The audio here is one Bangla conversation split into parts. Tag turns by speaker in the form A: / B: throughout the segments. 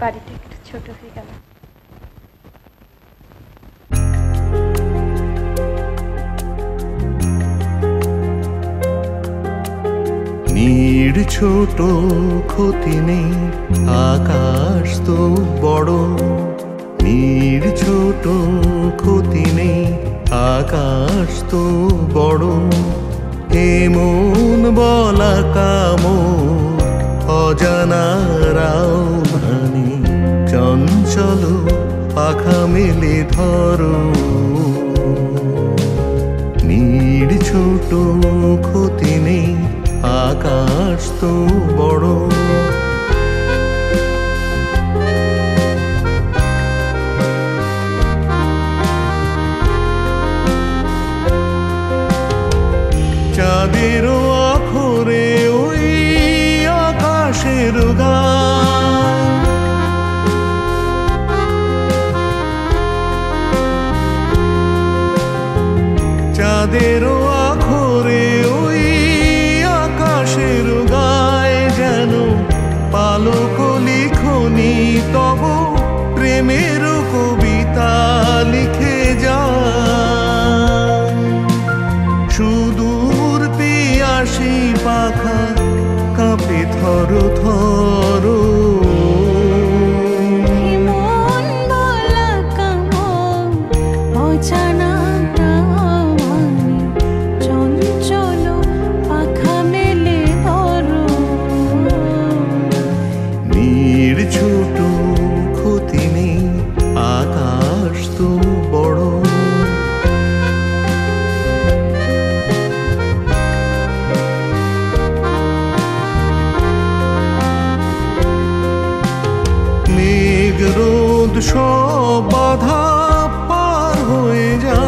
A: বাড়িটা একটু ছোট হয়ে গেল।
B: ছোট ক্ষতি নেই, আকাশ তো বড়। নীড় ছোট ক্ষতি নেই, আকাশ তো বড়। এমন বলা কাম অজানারাও ভানি চঞ্চল পাখা মেলে ধরো। নীড় ছোট ক্ষতি নেই, আকাশ তো বড়। চাঁদেরও আখরে ওই আকাশের গান। চাঁদেরও আখরে ওই আকাশের গায়ে যেন পালক লিখনি তব প্রেমের পাখা কাঁপে থর থর রোদ সব পার হয়ে যা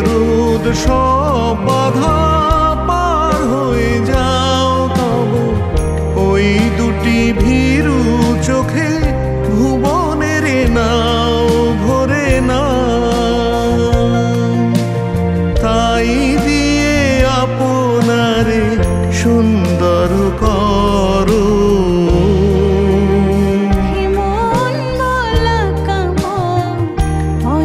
B: রোদ সব বাধা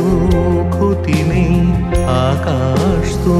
B: ছোট ক্ষতি নেই আকাশ তো